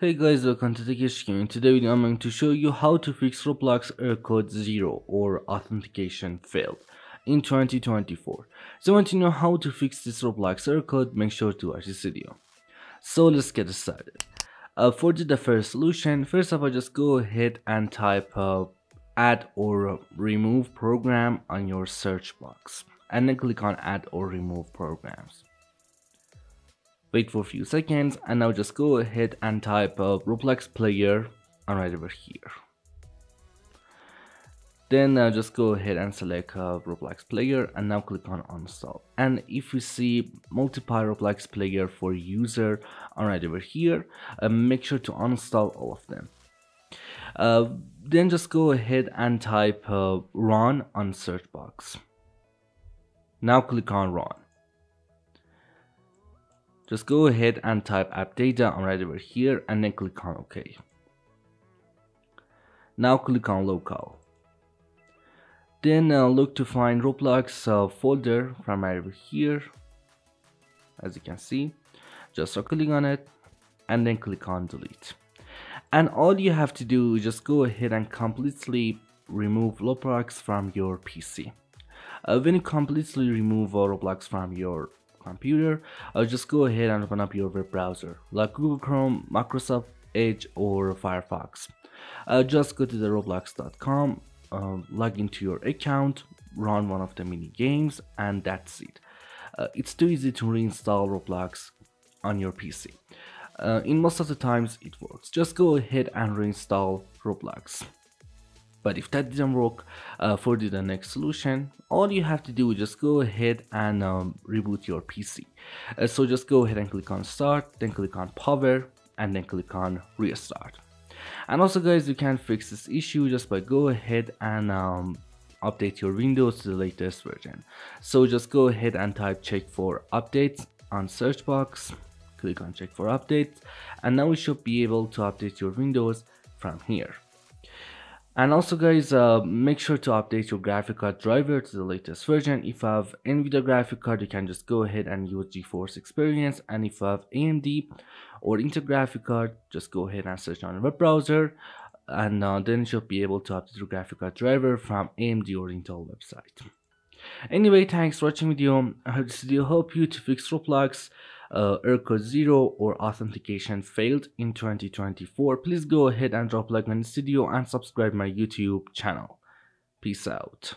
Hey guys, welcome to Techish Gaming. Today video I'm going to show you how to fix Roblox error code 0 or authentication failed in 2024. So want to know how to fix this Roblox error code, make sure to watch this video. So let's get started. Uh, for the first solution, first of all just go ahead and type uh, add or remove program on your search box and then click on add or remove programs wait for a few seconds and now just go ahead and type uh, Roblox player and right over here. Then uh, just go ahead and select uh, Roblox player and now click on uninstall. And if you see multiple Roblox player for user on right over here uh, make sure to uninstall all of them. Uh, then just go ahead and type uh, run on search box. Now click on run just go ahead and type app data on right over here and then click on OK. Now click on local. Then uh, look to find Roblox uh, folder from right over here. As you can see, just start clicking on it and then click on delete. And all you have to do is just go ahead and completely remove Roblox from your PC. Uh, when you completely remove Roblox from your computer, uh, just go ahead and open up your web browser like Google Chrome, Microsoft Edge or Firefox. Just go to the roblox.com, uh, log into your account, run one of the mini games and that's it. Uh, it's too easy to reinstall Roblox on your PC. Uh, in most of the times it works. Just go ahead and reinstall Roblox. But if that didn't work uh, for the next solution, all you have to do is just go ahead and um, reboot your PC. Uh, so just go ahead and click on start, then click on power, and then click on restart. And also guys, you can fix this issue just by go ahead and um, update your Windows to the latest version. So just go ahead and type check for updates on search box, click on check for updates, and now we should be able to update your Windows from here and also guys uh, make sure to update your graphic card driver to the latest version. If you have nvidia graphic card you can just go ahead and use geforce experience. And if you have amd or intel graphic card just go ahead and search on a web browser. And uh, then you should be able to update your graphic card driver from amd or intel website. Anyway thanks for watching the video. I hope this video helped you to fix roblox uh, error code 0 or authentication failed in 2024, please go ahead and drop like on this video and subscribe my YouTube channel. Peace out.